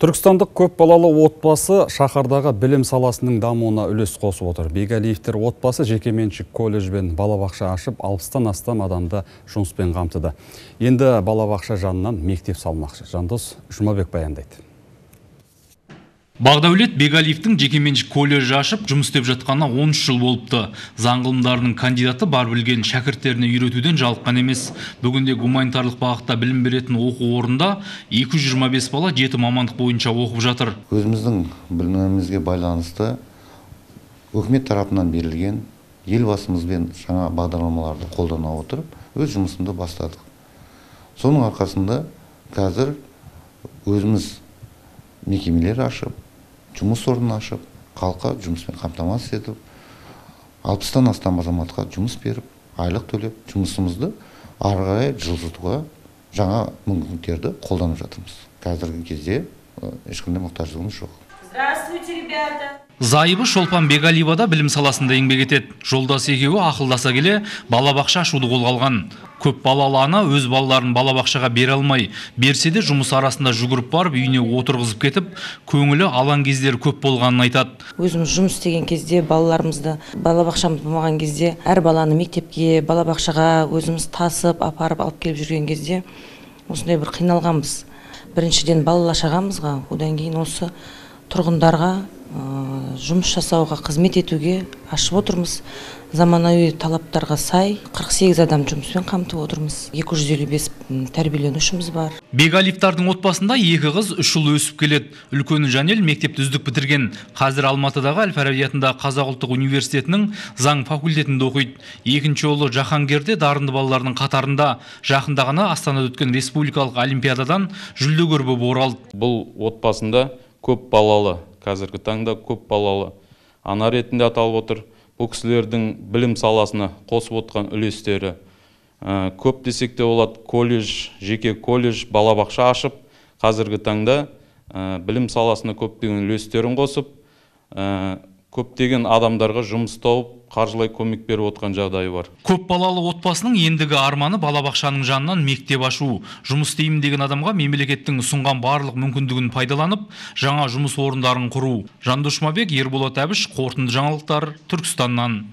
Түркістандық көпбалалы отбасы шаһардағы білім саласының дамуына үлес қосып отыр. Бегалиевтер отбасы жекеменшік колледж бен балабақша ашып, 60-тан астам адамды жұмыспен қамтыды. Енді балабақша жанынан мектеп салмақшы. Жандос Жұмабек баяндайды. Бағдәулет Бегалиевтің жекеменшік колледж ашып жұмыс істеп жатқанына 13 жыл болыпты. Заң ғылымдарының кандидаты бар білген шәкірттеріне үйретуден жалыққан емес. Бүгінде гуманитарлық бағытта білім беретін оқу орнында 225 бала жеті мамандық бойынша оқып жатыр. Өзіміздің білімімізге байланысты үкімет тарапынан берілген елбасымызбен жаңа бағдарламаларды қолдана отырып, өз жұмысымды бастадық. Соның арқасында қазір өзіміз мекемелер ашып, жұмыс орнын ашып халыққа жұмыспен қамтамасыз етіп алпыстан астам азаматқа жұмыс беріп айлық төлеп жұмысымызды ары қарай жылжытуға жаңа мүмкіндіктерді қолданып жатырмыз қазіргі кезде ешқандай мұқтаждығымыз жоқ Здравствуйте, ребята! Зайыбы Шолпан Бегалиева да білім саласында еңбек етеді. Жолдасы екеуі ақылдаса келе балабақша ашуды қолға алған. Көп балалы ана өз балаларын балабақшаға бере алмай, берсе де жұмыс арасында жүгіріп барып үйіне отырғызып кетіп, көңілі алаң кездері көп болғанын айтады. өзіміз жұмыс істеген кезде балаларымызды балабақшамыз болмаған кезде әр баланы мектепке балабақшаға өзіміз тасып апарып алып келіп жүрген кезде осындай бір қиналғанбыз біріншіден одан кейін осы тұрғындарға жұмыс жасауға қызмет етуге ашып отырмыз. Заманауи талаптарға сай 48 адам жұмыспен қамтып отырмыз. 255 тәрбиеленушіміз бар. Бегалиевтардың отбасында екі қыз үш жыл өсіп келеді. Үлкені Жанел мектепті үздік бітірген. Қазір Алматыдағы әл фараби атындағы қазақ ұлттық университетінің заң факультетінде оқиды. Екінші ұлы Жахангерде дарынды балалардың қатарында. Жақында ғана астанада өткен республикалық олимпиададан жүлдегер болып оралды. Бұл отбасында көп балалы қазіргі таңда көп балалы. Ана ретінде аталып отыр бұл кісілердің білім саласына қосып отқан үлестері. Көп десек те болады колледж жеке колледж балабақша ашып қазіргі таңда білім саласына көптеген үлестерін қосып көптеген адамдарға жұмыс тауып қаржылай көмек беріп отқан жағдайы бар. Көп балалы отбасының ендігі арманы балабақшаның жанынан мектеп ашу. Жұмыс істеймін деген адамға мемлекеттің ұсынған барлық мүмкіндігін пайдаланып жаңа жұмыс орындарын құру. Жандос жұмабек ерболат әбіш қорытынды жаңалықтар түркістаннан.